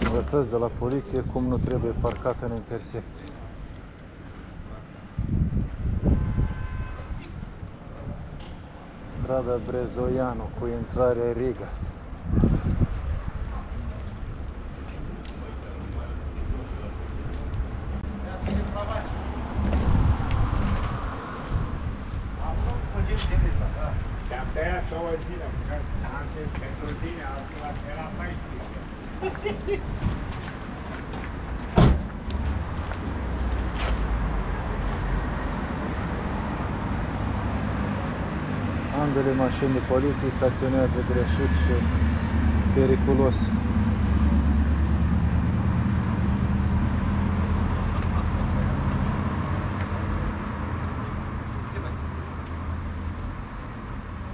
Învățați de la poliție cum nu trebuie parcat în intersecție. Strada Brezoianu cu intrare Rigas. Te-am tăiat două zile, mâncați antes pentru tine, acum era mai trist. Ambele mașini de poliție staționează greșit și periculos.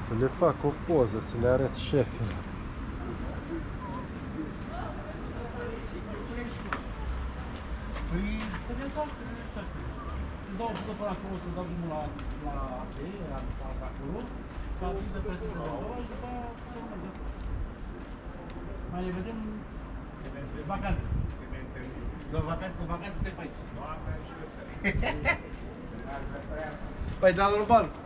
Să le fac o poză, să le arăt șefilor. Să ne dau, dau de prețul de la și după aia să mergem. Mai ne.